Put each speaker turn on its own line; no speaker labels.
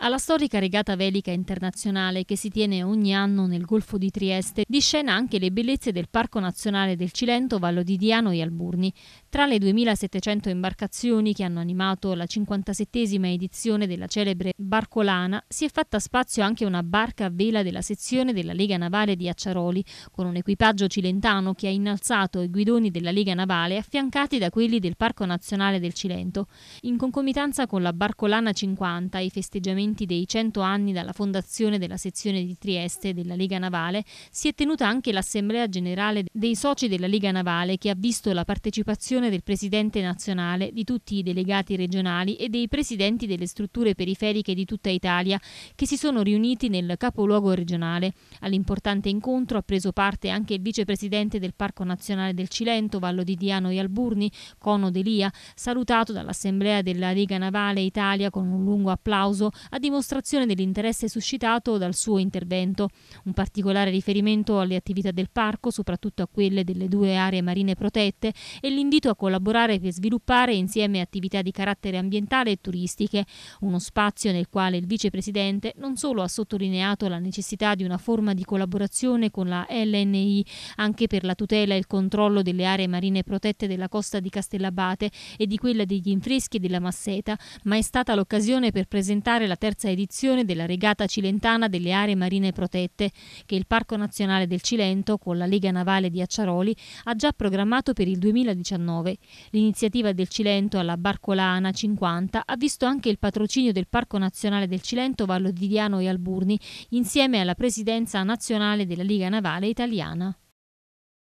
Alla storica regata velica internazionale che si tiene ogni anno nel Golfo di Trieste di scena anche le bellezze del Parco Nazionale del Cilento, Vallo di Diano e Alburni. Tra le 2700 imbarcazioni che hanno animato la 57esima edizione della celebre Barcolana si è fatta spazio anche una barca a vela della sezione della Lega Navale di Acciaroli, con un equipaggio cilentano che ha innalzato i guidoni della Lega Navale affiancati da quelli del Parco Nazionale del Cilento. In concomitanza con la Barcolana 50 e i festeggiamenti festeggiamenti dei 100 anni dalla fondazione della sezione di Trieste della Lega Navale, si è tenuta anche l'Assemblea Generale dei soci della Lega Navale che ha visto la partecipazione del Presidente nazionale, di tutti i delegati regionali e dei presidenti delle strutture periferiche di tutta Italia che si sono riuniti nel capoluogo regionale. All'importante incontro ha preso parte anche il vicepresidente del Parco Nazionale del Cilento, Vallo di Diano e Alburni, Cono Delia, salutato dall'Assemblea della Lega Navale Italia con un lungo applauso, a dimostrazione dell'interesse suscitato dal suo intervento. Un particolare riferimento alle attività del parco, soprattutto a quelle delle due aree marine protette, e l'invito a collaborare per sviluppare insieme attività di carattere ambientale e turistiche, uno spazio nel quale il vicepresidente non solo ha sottolineato la necessità di una forma di collaborazione con la LNI anche per la tutela e il controllo delle aree marine protette della costa di Castellabate e di quella degli infreschi della Masseta, ma è stata l'occasione per presentare la terza edizione della regata cilentana delle aree marine protette, che il Parco Nazionale del Cilento, con la Lega Navale di Acciaroli, ha già programmato per il 2019. L'iniziativa del Cilento alla Barcolana 50 ha visto anche il patrocinio del Parco Nazionale del Cilento, Vallo di Diano e Alburni, insieme alla Presidenza nazionale della Lega Navale Italiana.